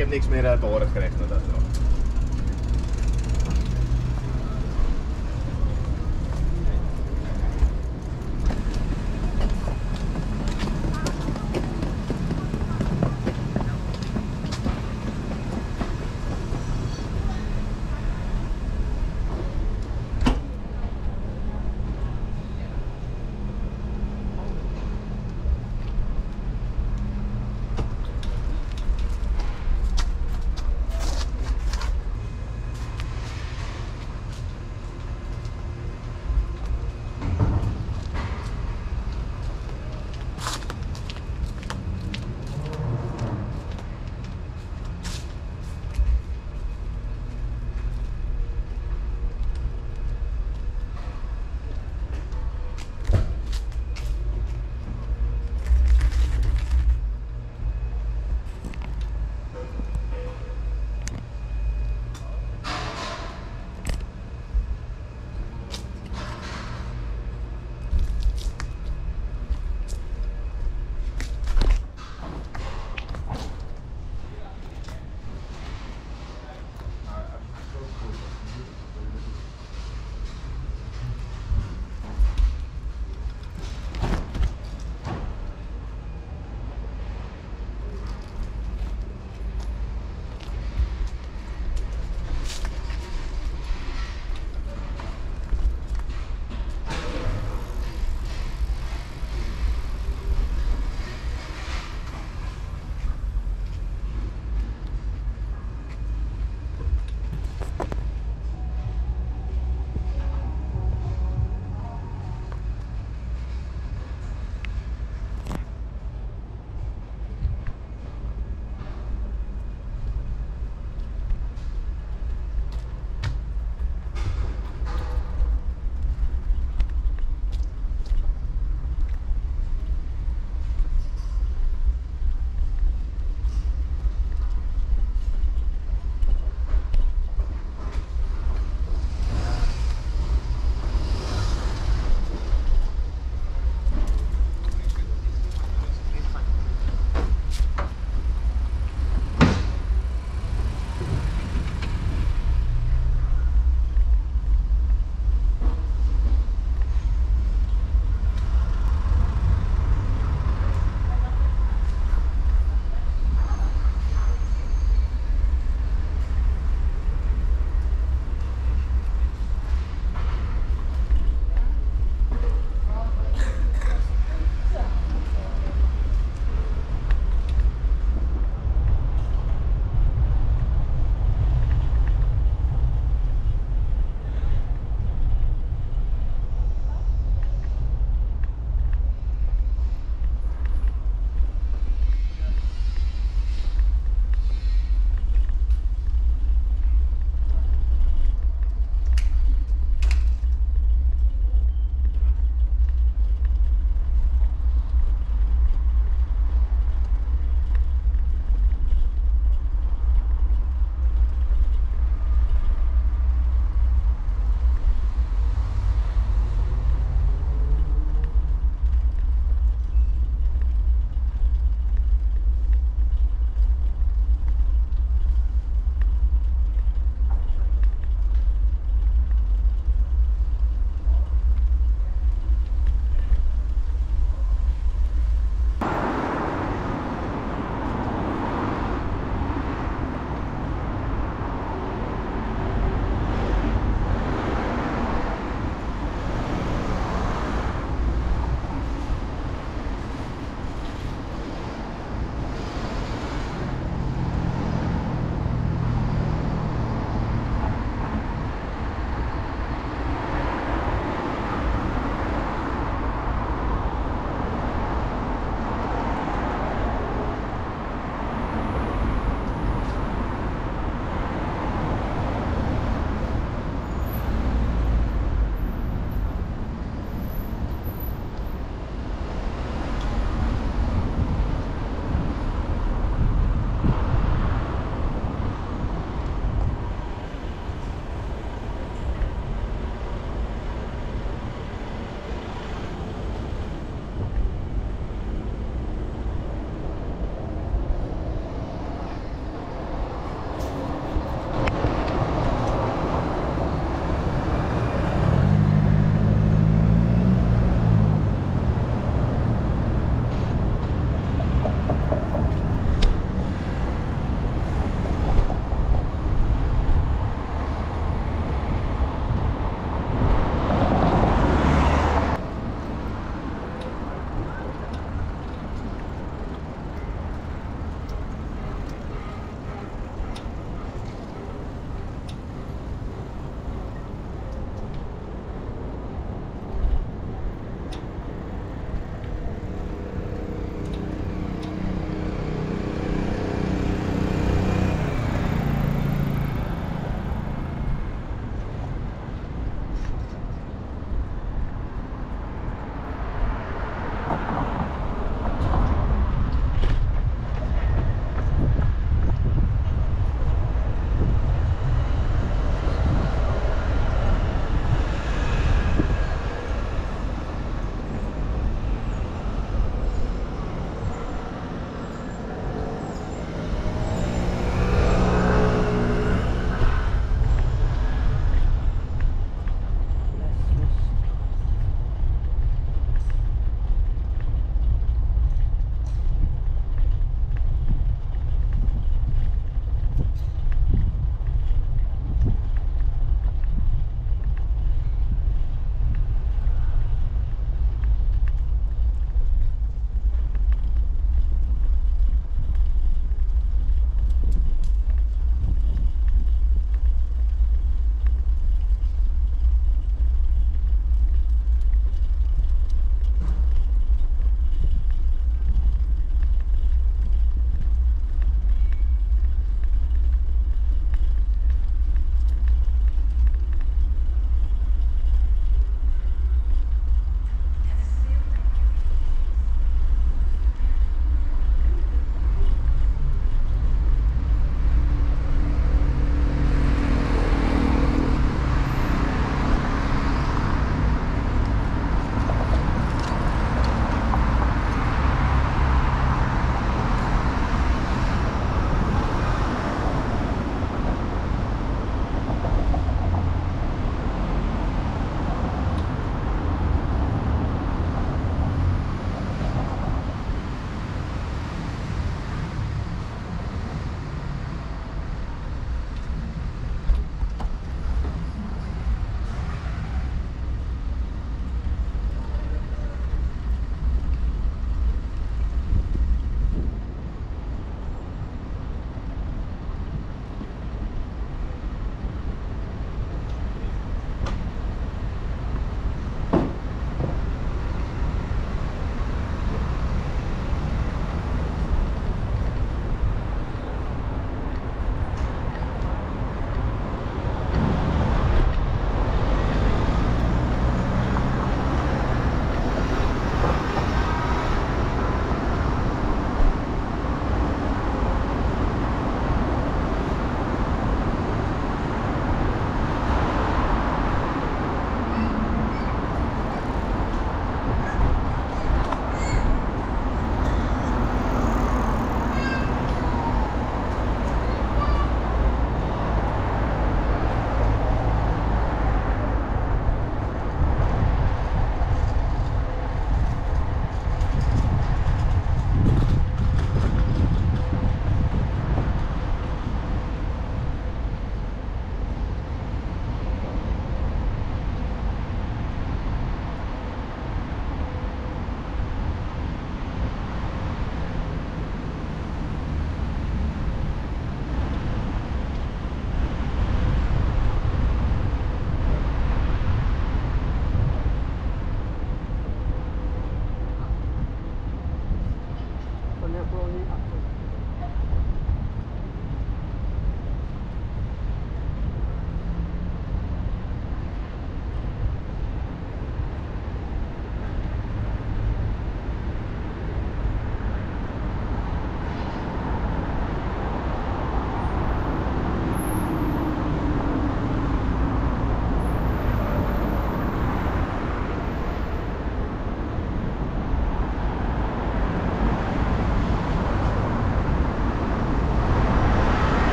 heb niks meer uh, te horen gekregen. Dat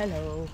Hello.